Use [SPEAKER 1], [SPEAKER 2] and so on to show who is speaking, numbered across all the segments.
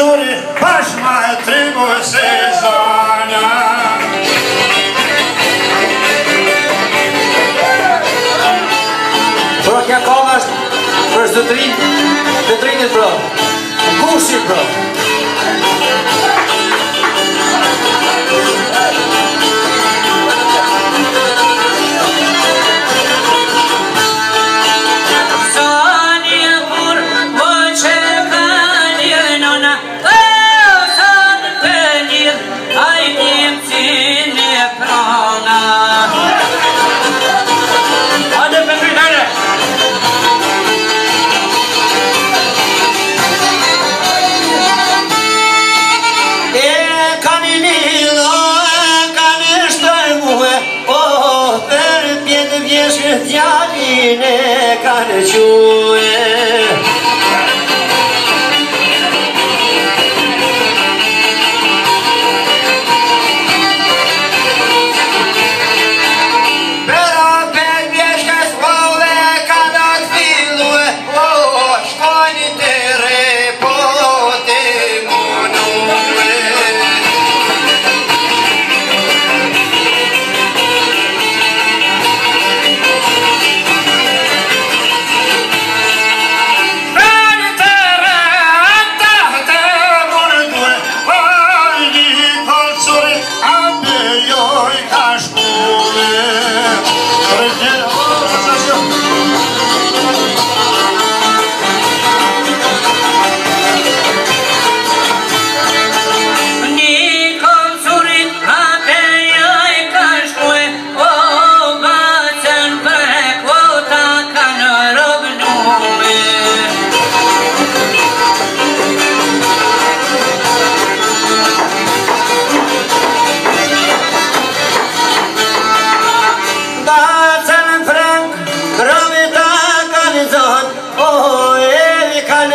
[SPEAKER 1] Cori pashma e trimu e se zonja pra,
[SPEAKER 2] Kërë për së të të të të rinjë Nështë janin e ka në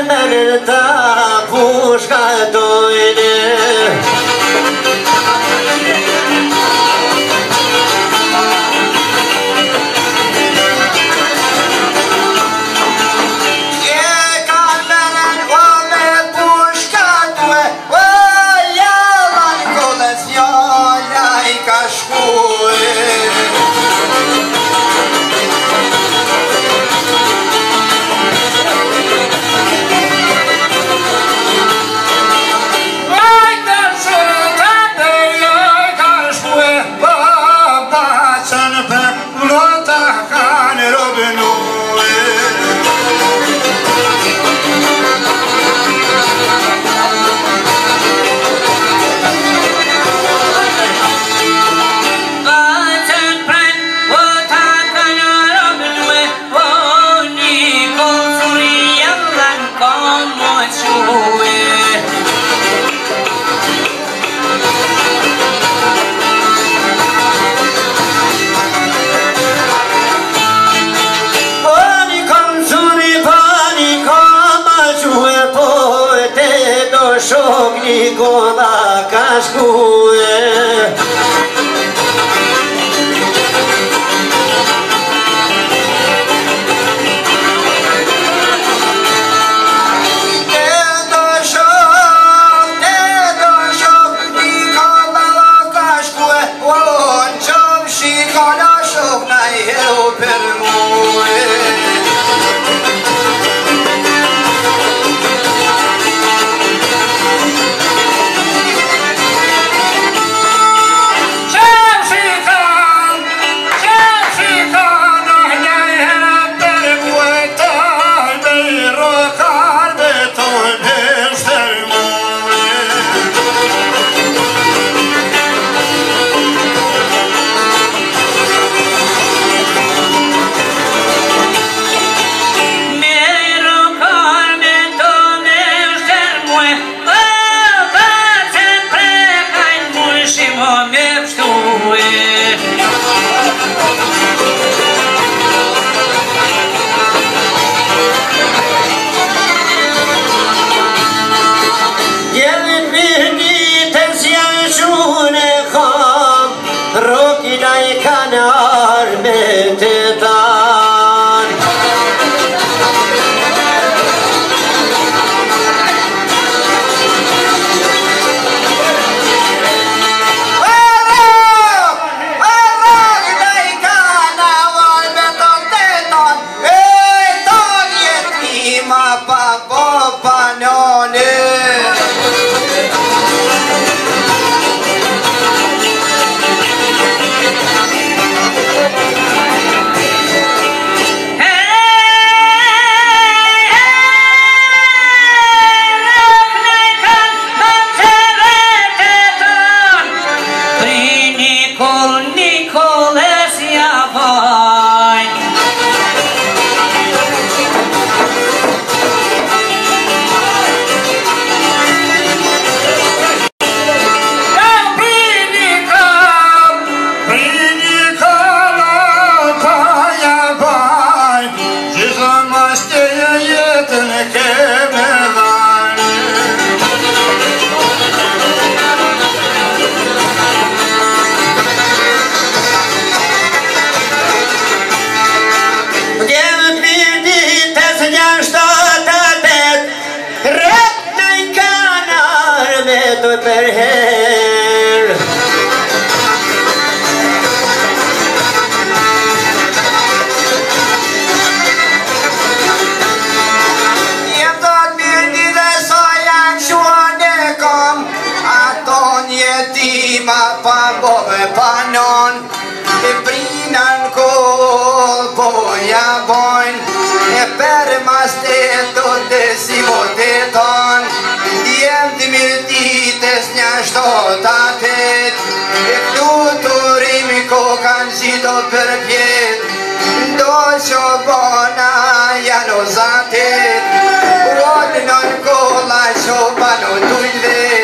[SPEAKER 2] nërë të pushka dojnë ka shku për her
[SPEAKER 3] Jem do të mirë një dhe so janë shuan e kom Ato një ti ma pa bove pa non E prina në kol po bojnë E per mas të e do të si vo tonë Jem të mirë ditës një shtotë E këtu të rrimi ko kanë gjitë për pjetë Do që bona janë o zatet Ua në në në kolla që banu të vetë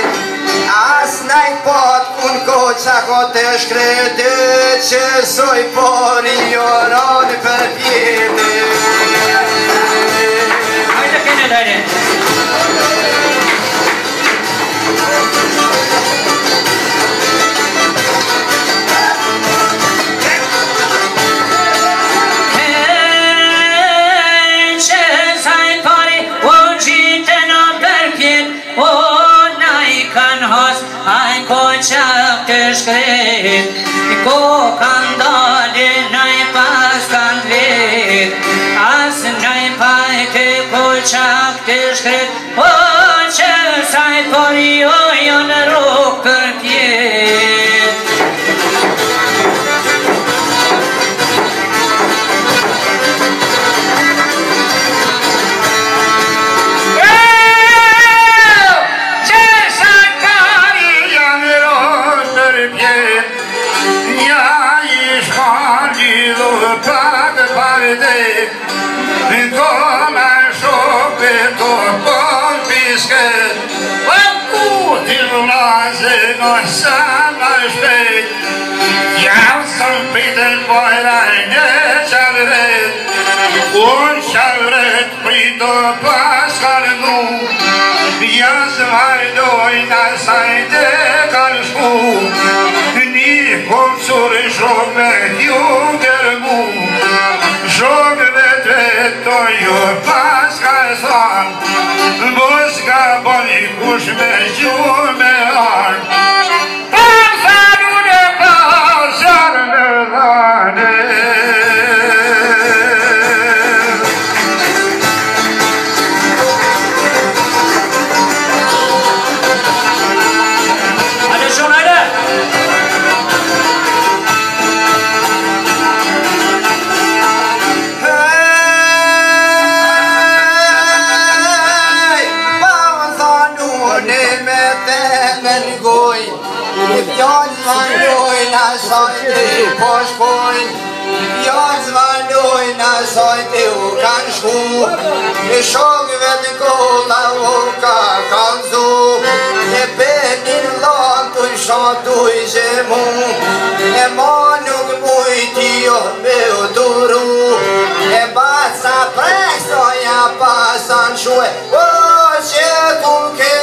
[SPEAKER 3] As në i potë kun ko që ko të shkretë Që soj por i oronë për pjetë
[SPEAKER 4] O na i kanë hos A i ko qak të I ko kanë dali Na i pas kanë vet As na i pajt E ko qak të shkret O që sajt Por jo jo
[SPEAKER 1] Këtër pojrajnë e qarëret, Unë qarëret për i të paskardu, Jësë vajdoj në sajtë e kërëshku, Një këmë surë i shumë me t'ju kërëmu, Shumë me të vetë të ju paskardu, ka bërë i me shumë e arë,
[SPEAKER 3] me të mërgoj Një fjallë të mërgoj në saj të u po shkoj Një fjallë të mërgoj në saj të u kanë shku Një shokëve të kolla u ka kanë zu Një penin latu i shatu i zemu Një ma nuk mujti jo me u duru e basa prek soja pasan shue O që të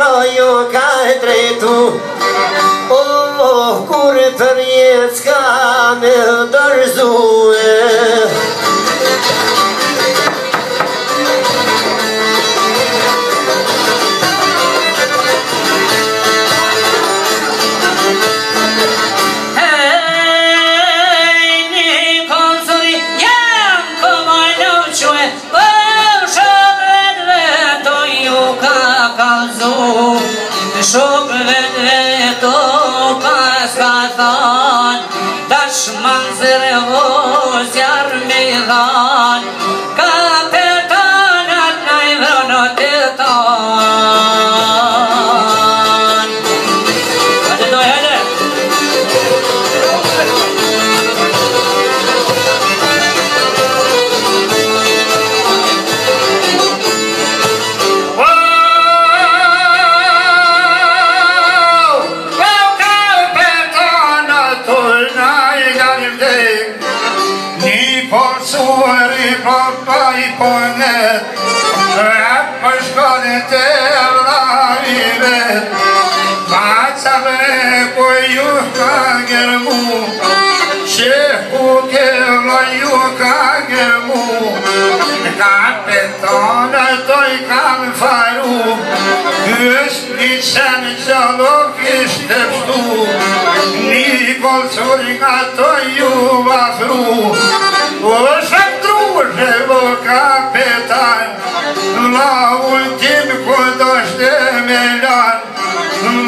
[SPEAKER 2] Ajo ka e drejtu oh, oh, kur për jetë ka me dërzuet
[SPEAKER 4] So
[SPEAKER 1] πονέ αποσχολείται αυλάβιδε μάτσα με κοϊού χάγερ μου σέχου και λοιού χάγερ καπετώνα το ικάν φαρού έσπλησαν ζαλόκης τευτού Νίκος ουρικά το ιού βαθρού Όσο Kapetan Në la unë tim Këtë me dërmelan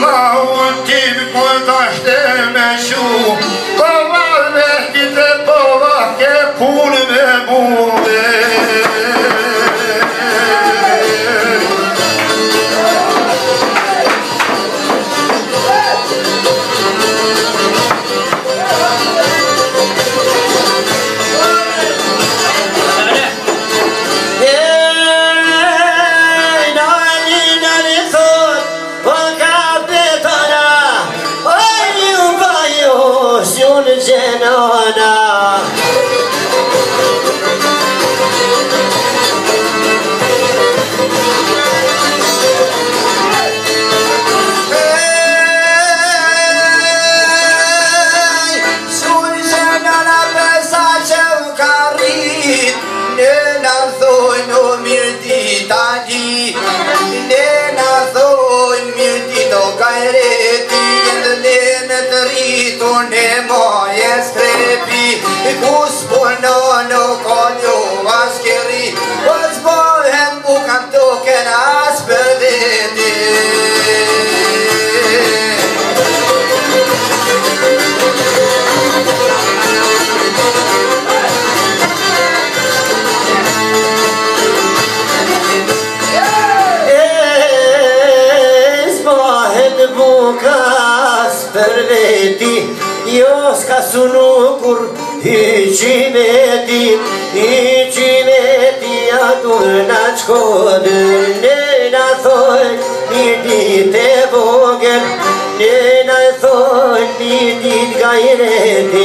[SPEAKER 1] la unë tim Këtë me dërmesu
[SPEAKER 3] Ornono Conio Vascheri was born in Bucanto can asperdete.
[SPEAKER 2] Bukas pervedi, jos kas unukur, hicine thought Nöjda sorg blir thought vågen Nöjda sorg thought ditt gajrätt